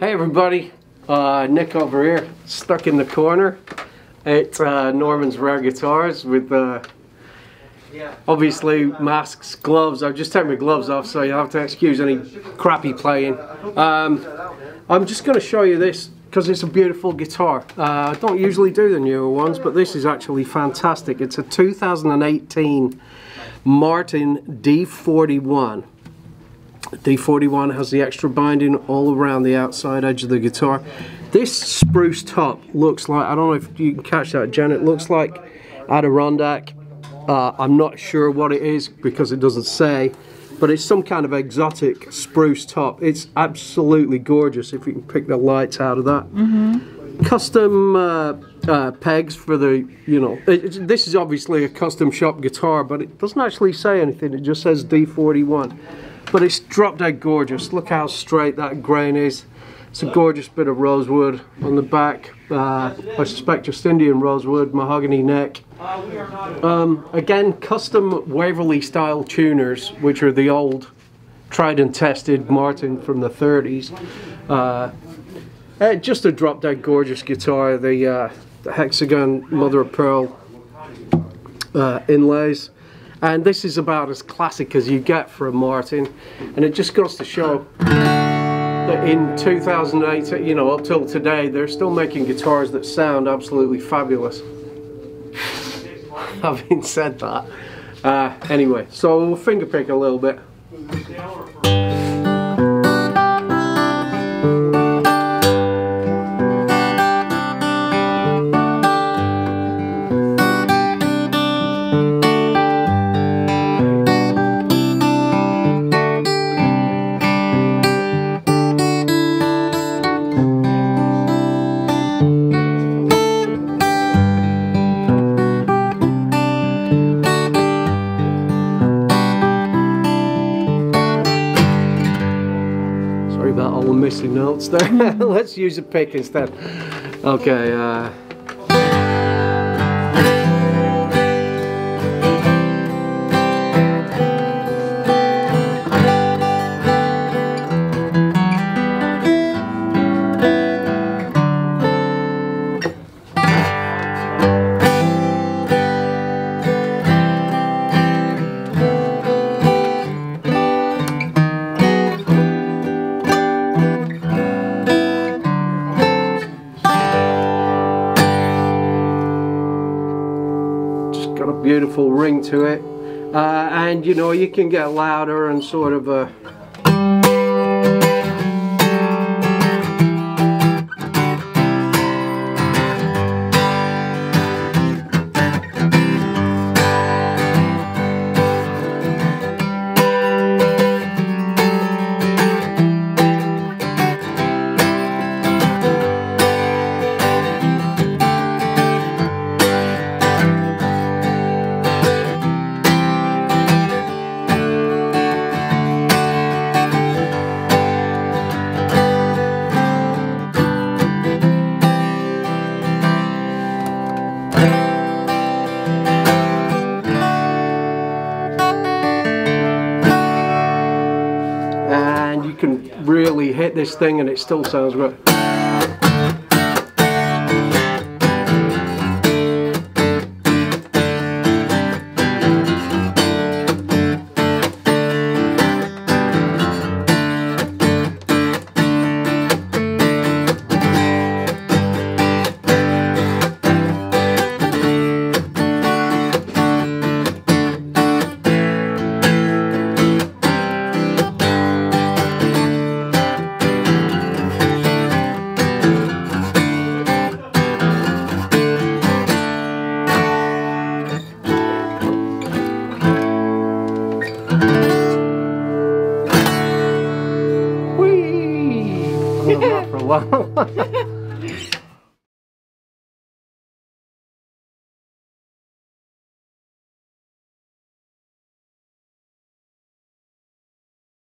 Hey everybody, uh, Nick over here, stuck in the corner at uh, Norman's Rare Guitars with uh, obviously masks, gloves. I've just taken my gloves off so you have to excuse any crappy playing. Um, I'm just going to show you this because it's a beautiful guitar. Uh, I don't usually do the newer ones but this is actually fantastic. It's a 2018 Martin D41. D41 has the extra binding all around the outside edge of the guitar. This spruce top looks like, I don't know if you can catch that Jen, it looks like Adirondack. Uh, I'm not sure what it is because it doesn't say, but it's some kind of exotic spruce top. It's absolutely gorgeous if you can pick the lights out of that. Mm -hmm. Custom uh, uh, pegs for the, you know, it, this is obviously a custom shop guitar, but it doesn't actually say anything, it just says D41. But it's drop dead gorgeous. Look how straight that grain is. It's a gorgeous bit of rosewood on the back. Uh, I suspect just Indian rosewood, mahogany neck. Um, again, custom Waverly style tuners, which are the old tried and tested Martin from the 30s. Uh, uh, just a drop dead gorgeous guitar. The, uh, the hexagon mother of pearl uh, inlays and this is about as classic as you get for a Martin. And it just goes to show that in 2008 you know up till today they're still making guitars that sound absolutely fabulous. Having said that uh, anyway so we'll finger pick a little bit missing notes there. Let's use a pick instead. Okay. Uh, beautiful ring to it. Uh, and you know you can get louder and sort of a can really hit this thing and it still sounds great. For a while.